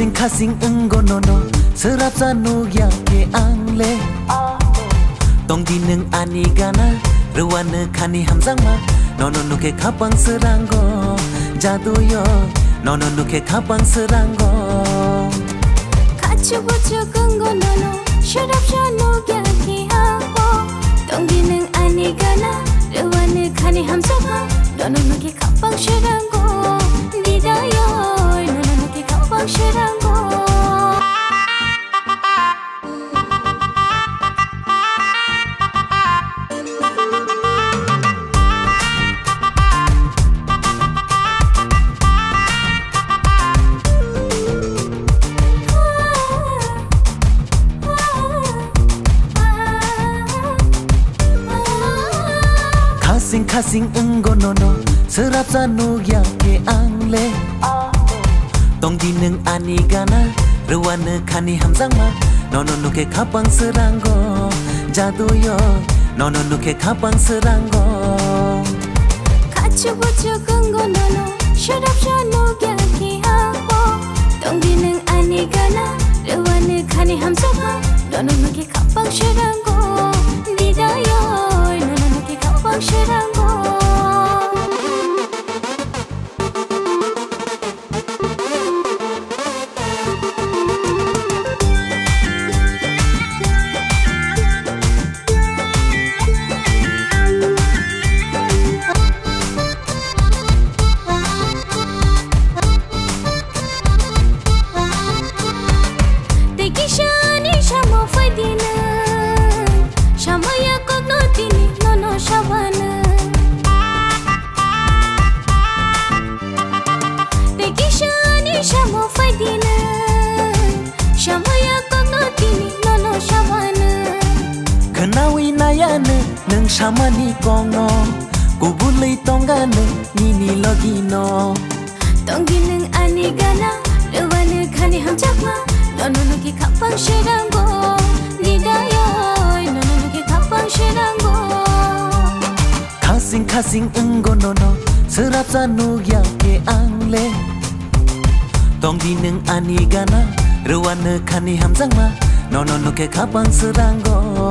Kasing kasing enggo no no Serap sa ya ke angle Tong di neng ani gana Ruwana khani hamzang ma. No no no ke kapang serango Jadu yo. No no no ke kapang serango Kachu buchu kenggo no no Serap sa ya ke angle Tong di neng ani gana Ruwana khani hamzang ma. No no no ke kapang serango Kasing kasing enggo no no. Serap sa ya ke angle. Tong di neng ani gana Ruwana khani hamzang ma. No no no, ke kapang serango. Jadu yo. No no no, ke kapang serango. Kachu buchu kenggo no no. Serap sa ya ke angle. Tong di neng ani gana Ruwana khani hamzang ma. No no nuke. Neng shamani kongo Kubulay tongane Nini logino Tonggi nung ani gana Rwana khani ham chakma Nono no ki kapang shirango Nidayo Nono no ki kapang shirango Kasing kasing enggo no no Serap sa nugya ke angle. Tong di neng ani gana Ruwana khani hamzang ma No no no ke kapang serango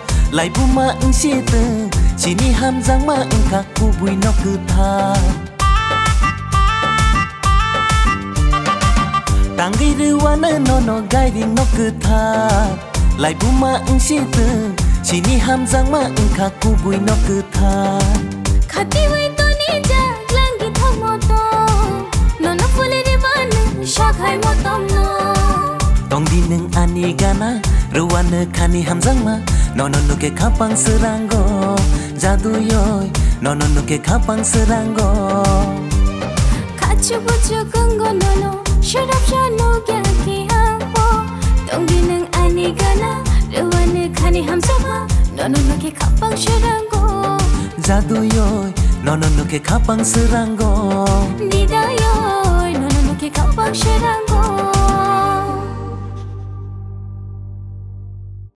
来不嘛唔写的，是你含脏嘛唔卡古不闹去他。当个日娃那诺诺该的闹去他，来不嘛唔写的，是你含脏嘛唔卡古不闹去他。卡地位多尼家，啷个他莫多，诺诺不离的嘛能，啥开莫多诺。当地能安尼干呐。ruwana khani hamzangma nono nuke khapang serango jadu yoy nono nuke khapang serango kachu buchu kongo nono shirap shano kya ki ambo tongi nang ani gana ruwana khani hamzangma nono nuke khapang serango jadu yoy nono nuke khapang serango nidayoy nono nuke khapang serango